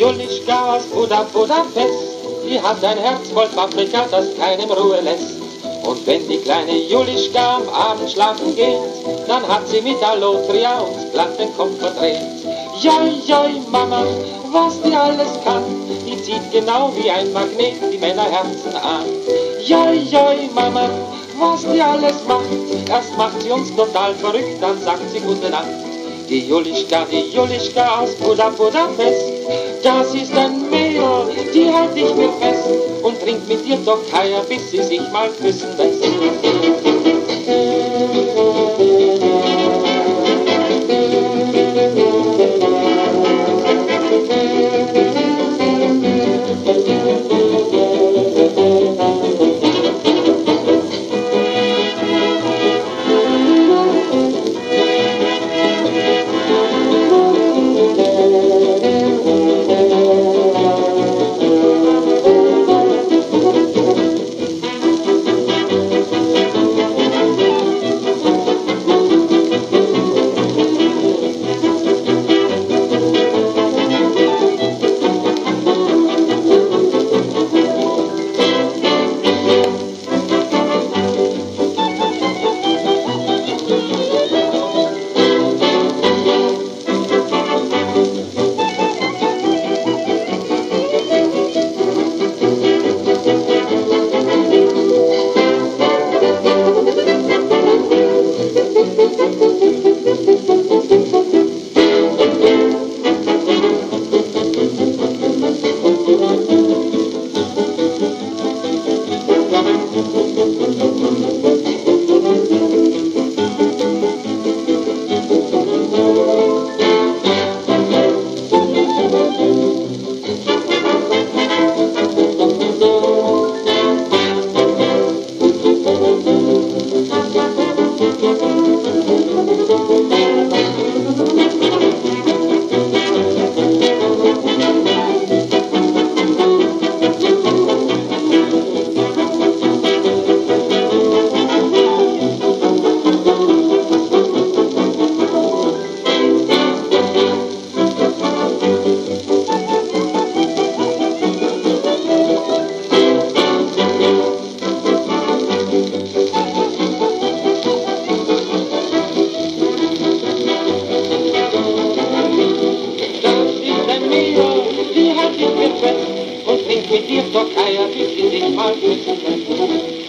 Julischka aus Buda Budapest, die hat ein Herz voll Paprika, das keinem Ruhe lässt. Und wenn die kleine Julischka am Abend schlafen geht, dann hat sie mit Allotria uns glatt den Kopf verdreht. Joi, joi, Mama, was die alles kann, die zieht genau wie ein Magnet die Männerherzen an. Joi, joi, Mama, was die alles macht, erst macht sie uns total verrückt, dann sagt sie gute Nacht. Die Julischka, die Julischka aus Buda Budapest, das ist ein Mädel, die halt ich mir fest und trinkt mit ihr Tokaja, bis sie sich mal küssen lässt. Die hat mit dir Stockeier, bis sie sich mal küssen lässt.